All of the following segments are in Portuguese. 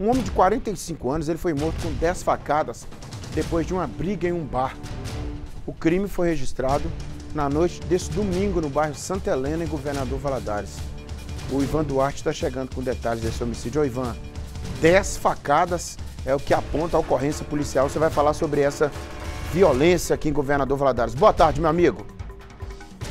Um homem de 45 anos ele foi morto com 10 facadas depois de uma briga em um bar. O crime foi registrado na noite desse domingo no bairro Santa Helena, em Governador Valadares. O Ivan Duarte está chegando com detalhes desse homicídio. Ô Ivan, 10 facadas é o que aponta a ocorrência policial. Você vai falar sobre essa violência aqui em Governador Valadares. Boa tarde, meu amigo.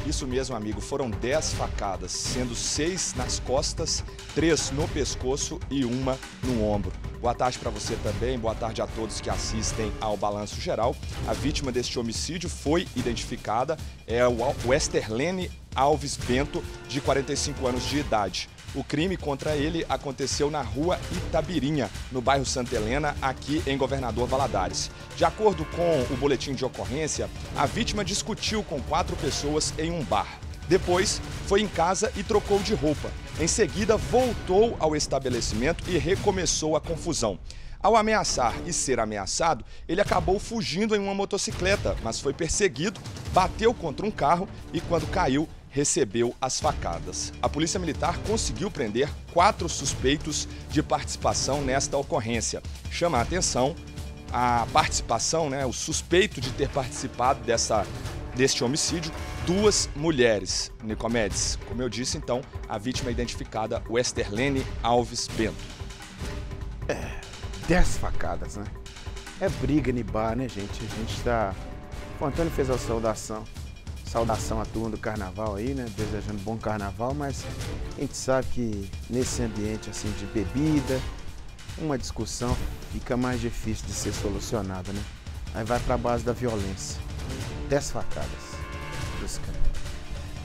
Isso mesmo, amigo. Foram 10 facadas, sendo seis nas costas, três no pescoço e uma no ombro. Boa tarde para você também, boa tarde a todos que assistem ao Balanço Geral. A vítima deste homicídio foi identificada, é o Westerlene Alves Bento, de 45 anos de idade. O crime contra ele aconteceu na rua Itabirinha, no bairro Santa Helena, aqui em Governador Valadares. De acordo com o boletim de ocorrência, a vítima discutiu com quatro pessoas em um bar. Depois, foi em casa e trocou de roupa. Em seguida, voltou ao estabelecimento e recomeçou a confusão. Ao ameaçar e ser ameaçado, ele acabou fugindo em uma motocicleta, mas foi perseguido, bateu contra um carro e, quando caiu, recebeu as facadas. A Polícia Militar conseguiu prender quatro suspeitos de participação nesta ocorrência. Chama a atenção a participação, né, o suspeito de ter participado dessa, deste homicídio, duas mulheres. Nicomedes, como eu disse, então, a vítima identificada, Westerlene Alves Bento. É, dez facadas, né? É briga no bar, né, gente? A gente está... O Antônio fez a saudação saudação à turma do carnaval aí, né? Desejando bom carnaval, mas a gente sabe que nesse ambiente assim de bebida, uma discussão fica mais difícil de ser solucionada, né? Aí vai para a base da violência. Dez facadas dos caras.